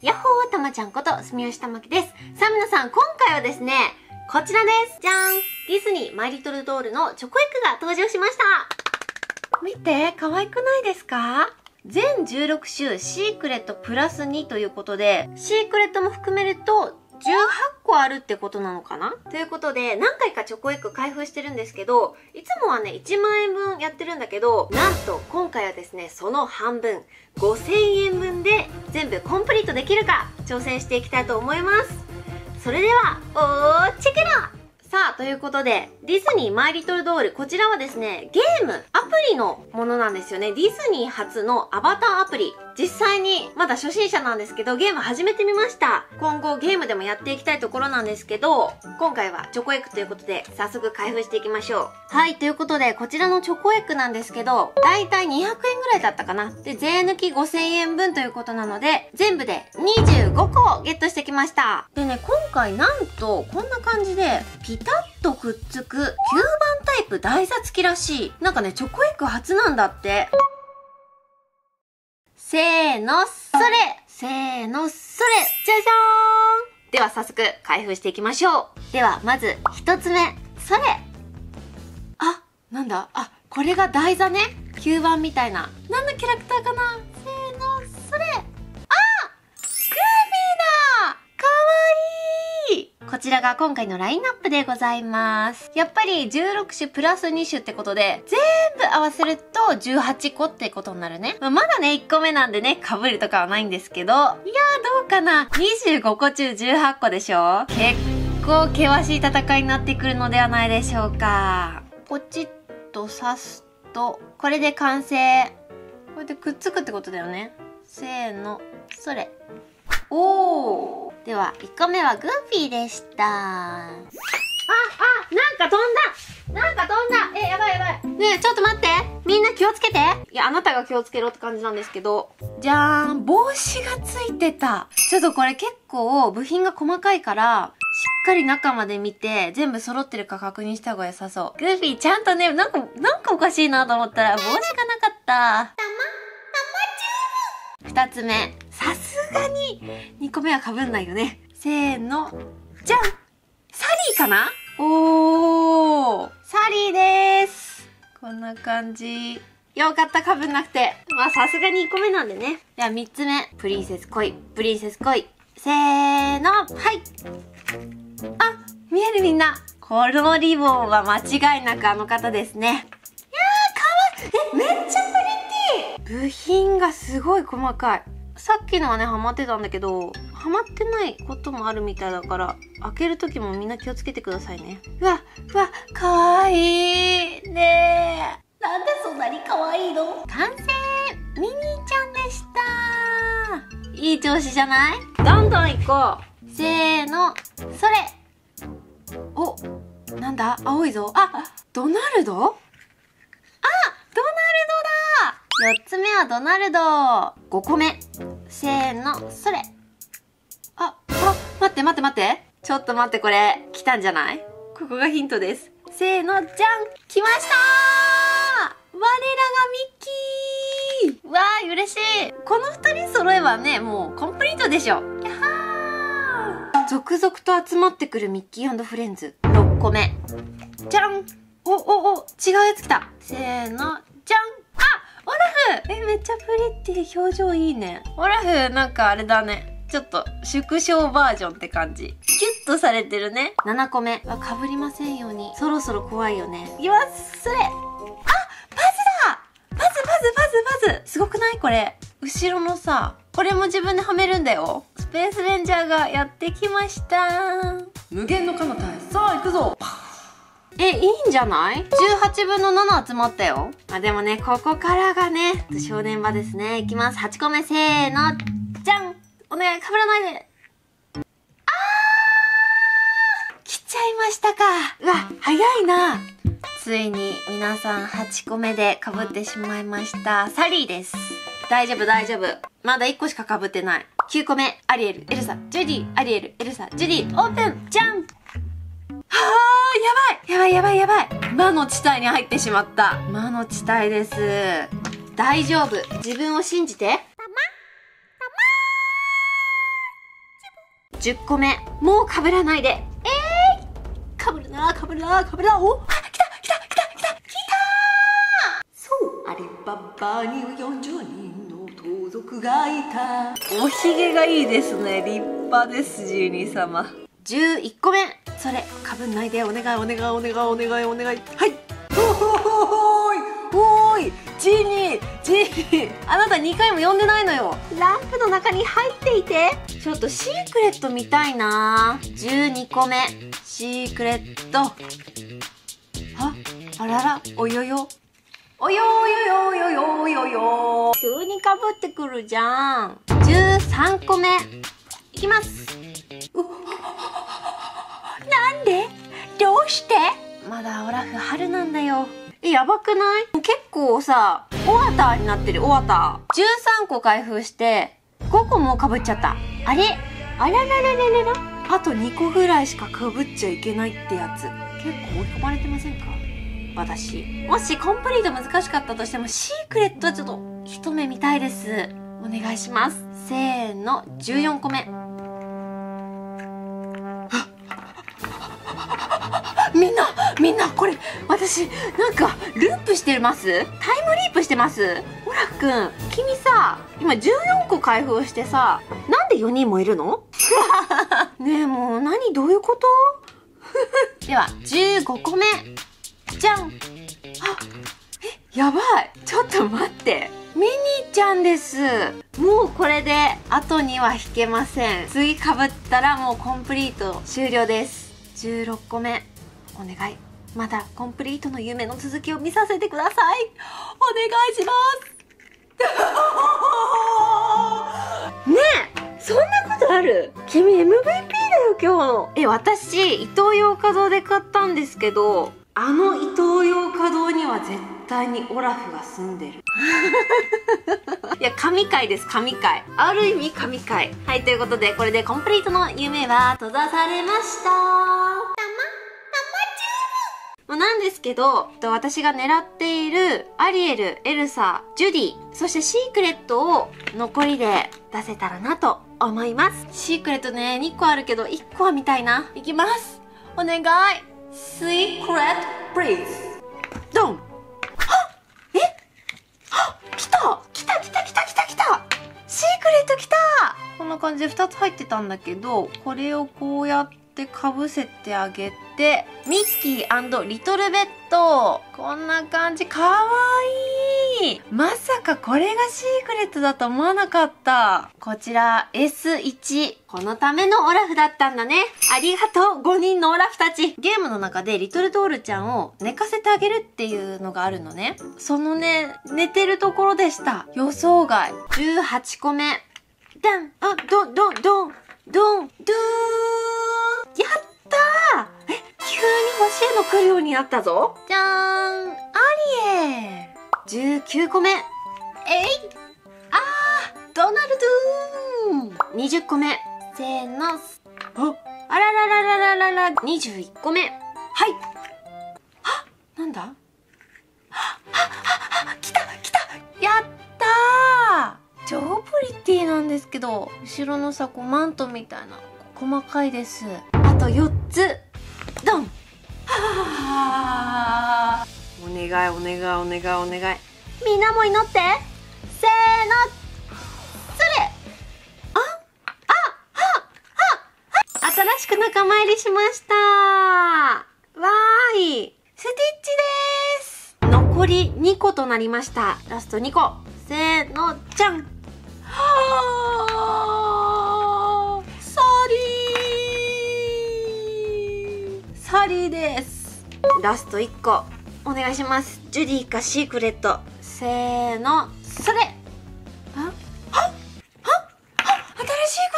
やっほーたまちゃんこと住吉たまきです。さあ皆さん、今回はですね、こちらです。じゃーんディズニーマイリトルドールのチョコエッグが登場しました見て、可愛くないですか？全16種シークレットプラス2ということで、シークレットも含めると18個あるってことなのかな？ということで、何回かチョコエッグ開封してるんですけど、いつもはね、1万円分やってるんだけど、なんと今回はですね、その半分、5000円分で全部コンプリートできるか挑戦していきたいと思います。それでは、おー、チェケラさあ、ということで、ディズニーマイリトルドール、こちらはですね、ゲーム、アプリのものなんですよね。ディズニー初のアバターアプリ。実際に、まだ初心者なんですけど、ゲーム始めてみました。今後ゲームでもやっていきたいところなんですけど、今回はチョコエッグということで、早速開封していきましょう。はい、ということで、こちらのチョコエッグなんですけど、だいたい200円ぐらいだったかな。で、税抜き5000円分ということなので、全部で25個ゲットしてきました。でね、今回なんと、こんな感じで、ピタッとくっつく、吸盤タイプ台座付きらしい。なんかね、チョコエッグ初なんだって。せーの、それせーの、それじゃじゃーんでは早速開封していきましょう。では、まず一つ目、それあ、なんだあ、これが台座ね。吸盤みたいな。何のキャラクターかなこちらが今回のラインナップでございます。やっぱり16種プラス2種ってことで、全部合わせると18個ってことになるね。まあまだね、1個目なんでね、被るとかはないんですけど、いやーどうかな ?25 個中18個でしょ結構険しい戦いになってくるのではないでしょうか。ポチッと刺すと、これで完成。これでくっつくってことだよね。せーの、それ。おーでは、1個目はグーフィーでした。あ、あ、なんか飛んだなんか飛んだえ、やばいやばい。ねえ、ちょっと待ってみんな気をつけていや、あなたが気をつけろって感じなんですけど。じゃーん帽子がついてたちょっとこれ結構部品が細かいから、しっかり中まで見て、全部揃ってるか確認した方が良さそう。グーフィーちゃんとね、なんか、なんかおかしいなと思ったら帽子がなかった。二つ目。さすがに、二個目は被んないよね。せーの、じゃんサリーかな？おーサリーでーすこんな感じ。よかった、被んなくて。まあ、さすがに2個目なんでね。では、3つ目。プリンセス恋。プリンセス恋。せーの、はいあ、見えるみんな。このリボンは間違いなくあの方ですね。いやー、かわいい。え、めっちゃプリティ部品がすごい細かい。さっきのはね、ハマってたんだけど、ハマってないこともあるみたいだから、開ける時もみんな気をつけてくださいね。うわ、うわ、かわいい。ねえ。なんでそんなにかわいいの？完成ミニーちゃんでしたいい調子じゃない？どんどん行こうせーの、それお、なんだ？青いぞ。あ、ドナルド？!4 つ目はドナルド !5 個目。せーの、それ。あ、あ、待って待って待って。ちょっと待って、これ、来たんじゃない？ここがヒントです。せーの、じゃん来ました我らがミッキーわー、嬉しいこの二人揃えばね、もうコンプリートでしょやはー続々と集まってくるミッキーフレンズ。6個目。じゃんお、お、お、違うやつ来たせーの、え、めっちゃプリティ表情いいね。オラフ、なんかあれだね。ちょっと、縮小バージョンって感じ。キュッとされてるね。7個目。あ、かぶりませんように。そろそろ怖いよね。いきますそれあパズだパズパズパズパズすごくないこれ。後ろのさ、これも自分ではめるんだよ。スペースレンジャーがやってきました。無限の彼方へさあ行くぞえ、いいんじゃない ?18 分の7集まったよ。あ、でもね、ここからがね、正念場ですね。いきます。8個目、せーの、じゃんお願い、被らないで。あー来ちゃいましたか。うわ、早いな。ついに皆さん8個目で被ってしまいました。サリーです。大丈夫、大丈夫。まだ1個しか被ってない。9個目、アリエル、エルサ、ジュディ、アリエル、エルサ、ジュディ、オープンじゃんはあ、やばいやばいやばいやばい魔の地帯に入ってしまった。魔の地帯です。大丈夫。自分を信じて。10個目。もう被らないで。えー、被るな、被るな、被るな。おあ、来た、来た、来た、来た、来たそう、アリババに40人の盗賊がいた。おひげがいいですね立派ですジーニー様11個目。それ、被んないで。お願い、お願い、お願い、お願い、お願い。はい。おーいおーいジーニージーニーあなた2回も呼んでないのよランプの中に入っていてちょっとシークレット見たいな12個目シークレットああららおよよおよよよよよよよ急にかぶってくるじゃん13個目いきますしてまだオラフ春なんだよえ、やばくない？結構さ、オワターになってる、オワター。13個開封して、5個もうかぶっちゃった。あれ？あららららららあと2個ぐらいしかかぶっちゃいけないってやつ。結構追い込まれてませんか？私。もしコンプリート難しかったとしても、シークレットはちょっと一目見たいです。お願いします。せーの、14個目。みんなみんなこれ私なんかループしてます？タイムリープしてます？オラフくん君さ今14個開封してさなんで4人もいるの？ねえもう何？どういうこと？では15個目。じゃん。あえやばい。ちょっと待って。ミニーちゃんです。もうこれで後には引けません。次かぶったらもうコンプリート終了です。16個目お願い。まだコンプリートの夢の続きを見させてください。お願いします。ねえそんなことある？君 MVP だよ今日。のえ私イトーヨーカドーで買ったんですけど。あのイトーヨーカドーには絶対にオラフが住んでる。いや神回です神回。ある意味神回。はいということでこれでコンプリートの夢は閉ざされましたまあなんですけど、私が狙っているアリエル、エルサ、ジュディ、そしてシークレットを残りで出せたらなと思います。シークレットね、2個あるけど1個は見たいな。いきます。お願い。シークレット、プリーズ。ドンはえ？は来た来た来た来た来た来たシークレット来たこんな感じで2つ入ってたんだけどこれをこうやってかぶせてあげてミッキーリトルベッドこんな感じかわいいまさかこれがシークレットだと思わなかったこちら S1。このためのオラフだったんだね。ありがとう、5人のオラフたち。ゲームの中でリトルドールちゃんを寝かせてあげるっていうのがあるのねそのね寝てるところでした予想外18個目。ダン、あ、ドン、ドン、ドン、ドン、ドゥーン。やったーえ、急に欲しいの来るようになったぞ。じゃーん、アリエ19個目。えいあー、ドナルドゥーン !20 個目。せーの。あ、あららららららら、21個目。はい。はなんだ？ははは来た来たやったー超プリティなんですけど後ろのさこうマントみたいな細かいですあと4つ。ドン。はお願いお願いお願いお願い。みんなも祈って。せーの。それああははは新しく仲間入りしました。わーい。スティッチです。残り2個となりました。ラスト2個。せーの。じゃん。はサリーです。ラスト1個。お願いします。ジュディかシークレット。せーの。それ。あ？はっはっはっ新しい子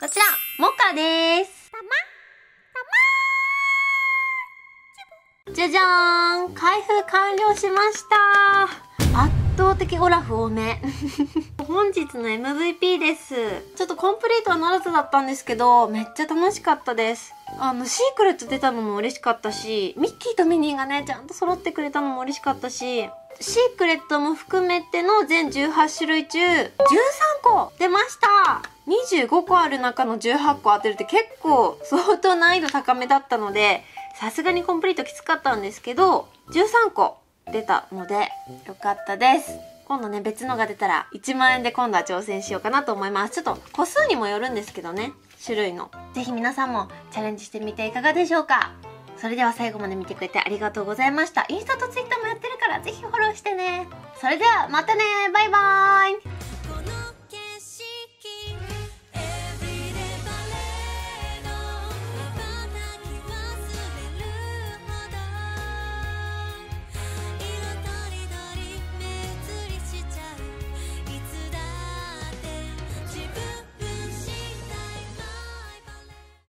だ。こちら。モカです。じゃじゃーん。開封完了しました。圧倒的オラフ多め本日の MVP です。ちょっとコンプリートはならずだったんですけどめっちゃ楽しかったです。あのシークレット出たのも嬉しかったしミッキーとミニーがねちゃんと揃ってくれたのも嬉しかったしシークレットも含めての全18種類中13個出ました。25個ある中の18個当てるって結構相当難易度高めだったのでさすがにコンプリートきつかったんですけど13個出たのでよかったです。今度ね別のが出たら1万円で今度は挑戦しようかなと思います。ちょっと個数にもよるんですけどね種類の。ぜひ皆さんもチャレンジしてみていかがでしょうか。それでは最後まで見てくれてありがとうございました。インスタとツイッターもやってるからぜひフォローしてね。それではまたねバイバーイ